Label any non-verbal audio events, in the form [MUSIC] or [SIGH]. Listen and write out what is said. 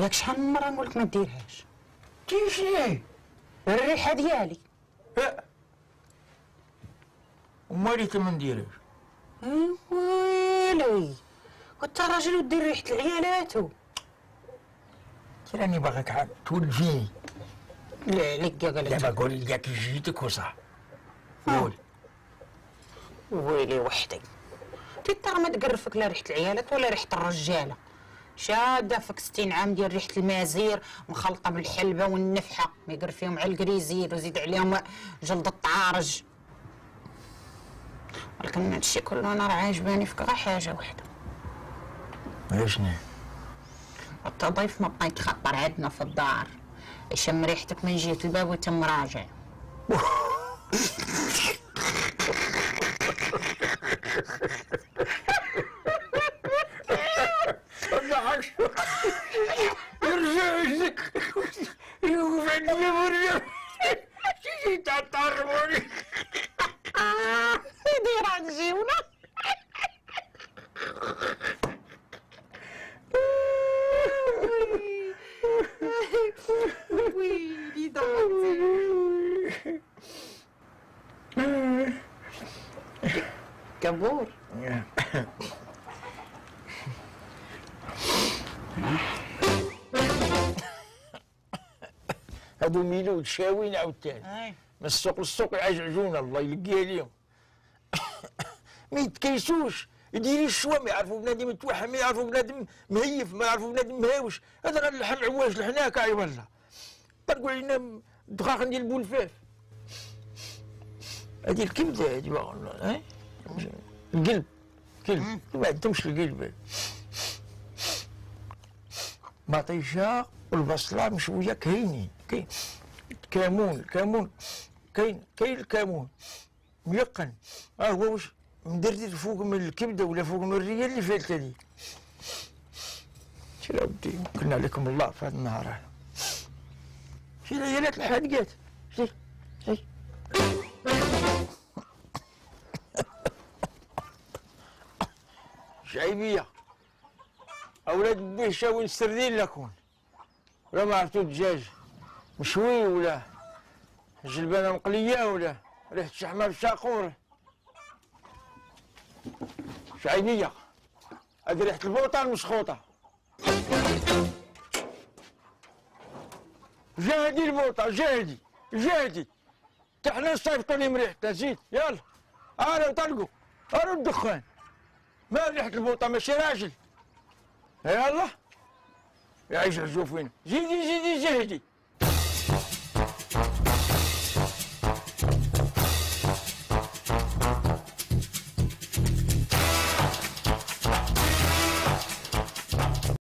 ياك شحال من مره نقول لك ما ديرهاش. ليه؟ الريحة ديالي. ومالي ما نديرش إيه ويلي كنت راجل ودير ريحة العيالاتو راني باغيك عاد تولفيني لا لك قال دابا قولي لي كي جيتك وصح قول. ويلي وحدي. ترى ما تقرفك لا ريحة العيالات ولا ريحة الرجالة. شادة فيك 60 عام ديال ريحة المازير مخلطة بالحلبه والنفحة. ما يقرف فيهم على الكريزير وزيد عليهم جلد الطعارج. ولكن هادشي كله أنا راه عاجباني فيك غير حاجة وحدة. شنو؟ انت ضيف ما بقى يتخطر عندنا في الدار. يشم ريحتك من جهة الباب ويتم راجع. [LAUGHS] baixo. E o governo me morreu. E é. está a harmonia. Ah, dirá Gilna. Acabou? Yeah. هادو ميلود شاوين عاوتاني. من السوق للسوق يعجعجونا الله يلقيها اليوم. [COUGHS] ما يتكيسوش. يديروا الشوا ما يعرفوا بنادم متوحم ما يعرفوا بنادم مهيف ما يعرفوا بنادم مهاوش. هذا غير اللحم عواج لحناك أي والله. تقول لنا دقاق ديال بولفاف هذه الكبده هذه والله ها القلب. قلب ما عندهمش القلب. مطيشة والبصلة مشوية كاينين كاين كامون الكامون كاين كاين الكامون. ميقن. آه هو واش مدردر فوق من الكبدة ولا فوق من الريال اللي فاتت هذه؟ شي ودي كنا عليكم الله في هذا النهار هذا. شي العيالات الحادقات شي شي. شعيبيه أولاد بيه شاوين سردين لكم ولا ما عرفتوا الدجاج مشوي ولا؟ جلبانة مقلية ولا؟ ريحة شحمه بالشاقور؟ شعينية. هذه ريحة البوطة المسخوطه جاهدي البوطة جاهدي جاهدي تحنا نصيفطوا لي ريحتها زيد يلا. أنا طلقوا. أنا الدخان. ما ريحة البوطة ماشي راجل. يلا. يعيش الجوف وين؟ زيدي زيدي زيدي